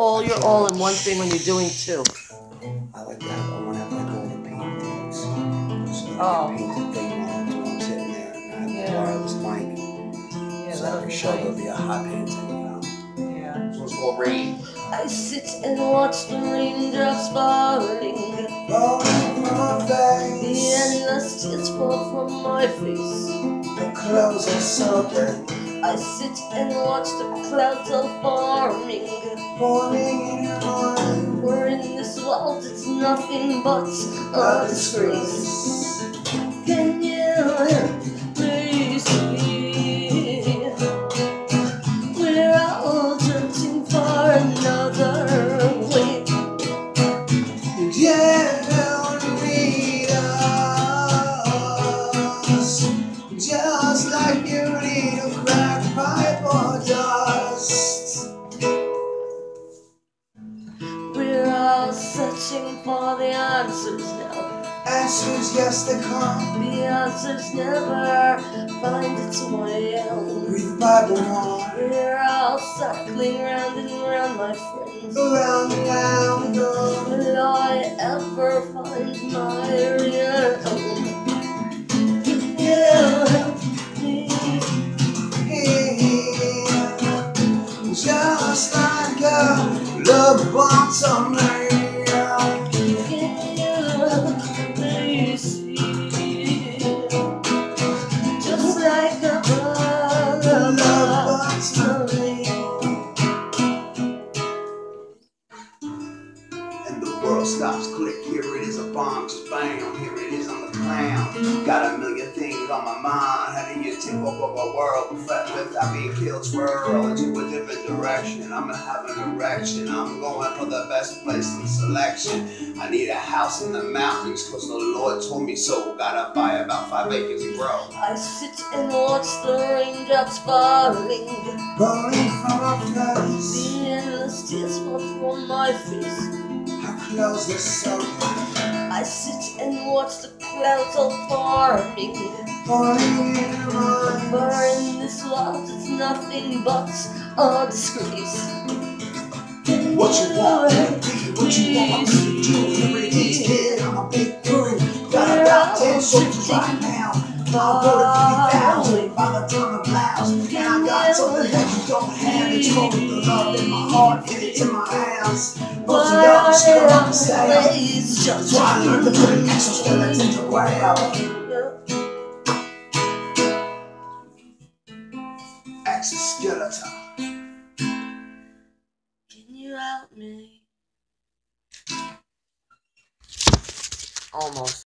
all your all in one thing when you're doing two. I like that. I want to have like all the paint things. So Oh. I can paint the thing while I'm, sitting there and I have Yeah. a wireless mic. Yeah, so be sure there'll nice. be a hot painting, you know. Yeah. This one's called Rain. I sit and watch the raindrops falling. From my The face. endless tears fall from my face. The clothes are soaking. I sit and watch the clouds all forming. Morning in your mind. For in this world it's nothing but a disgrace. For the answers now. Answers, yes, they come. The answers never find its way out. Read the Bible on. We're all circling round and round, my friends. Around and round, oh. Will I ever find my real home? Me. Just like a love world stops, click, here it is, a bomb, just bam, here it is, I'm the clown. Got a million things on my mind, how do you take over my world? Reflect without being killed, swirl into a different direction. I'm gonna have an erection, I'm going for the best place in selection. I need a house in the mountains, cause the Lord told me so. Gotta buy about five acres and grow. I sit and watch the raindrops falling. Rolling from a place, The endless tears fall from my face. Close the sun, I sit and watch the clouds all forming. falling in mind. in this world it's nothing but a disgrace. What you want be, what you want me to do, here it is, kid, I'm a big through. Got about ten soldiers right now. I'll go to 50,000 by the time of blouse. And I got something that you don't have. The love in my heart and it's in my hands. Most of y'all just don't understand. That's why I learned to put an exoskeleton to ground. Exoskeleton. Can you help me? Almost.